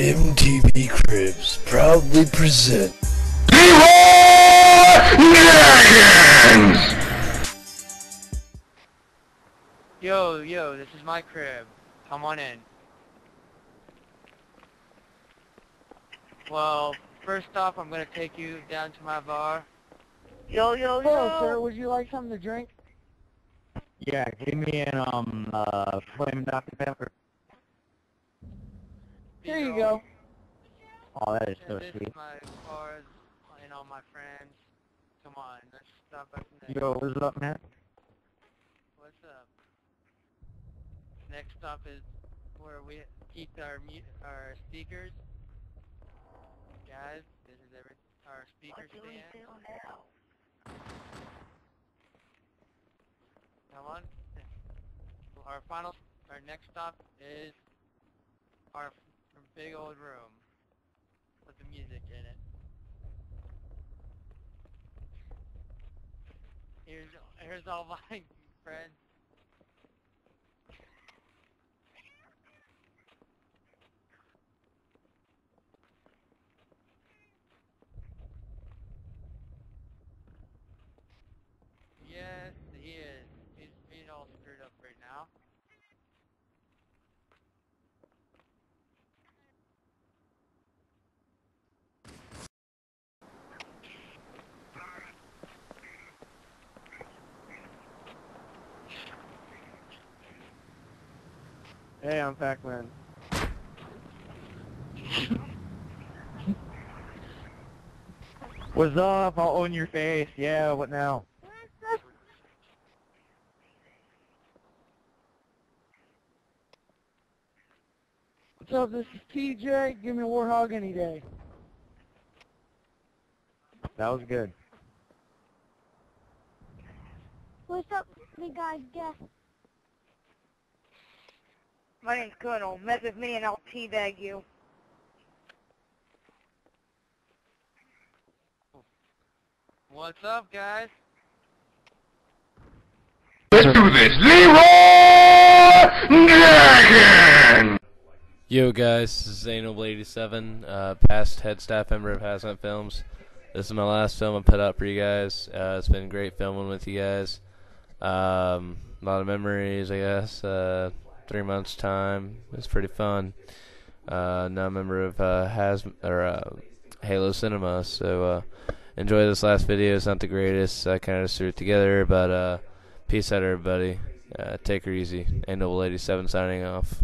MTV Cribs proudly present Yo, yo, this is my crib. Come on in. Well, first off, I'm gonna take you down to my bar. Yo, yo, Hello, yo. sir. Would you like something to drink? Yeah, give me an um uh flame Dr Pepper. Here you go. Oh, that is so this sweet. my cars and all my friends. Come on, let's stop at the next. Yo, what's up, man? What's up? Next stop is where we keep our mu- our speakers. Guys, this is every our speaker What do we do now? Come on. Our final, our next stop is our f- big old room with the music in it. Here's here's all my friends. Yes, he is. He's being all screwed up right now. Hey, I'm Pac-Man. What's up? I'll own your face. Yeah, what now? What's up? This is TJ. Give me a warthog any day. That was good. What's up, big guys? Guess. My name's Colonel. Mess with me and I'll teabag you. What's up, guys? Let's do this. Leeroy Dragon! Yo, guys, this is Zanoble87, uh, past head staff member of Hazmat Films. This is my last film I put out for you guys. Uh, it's been great filming with you guys. Um, a lot of memories, I guess. Uh, three months time. It's pretty fun. Uh, now a member of uh, Has or uh, Halo Cinema. So uh, enjoy this last video. It's not the greatest. I kind of just threw it together, but uh, peace out, everybody. Uh, take her easy. And noble 87 signing off.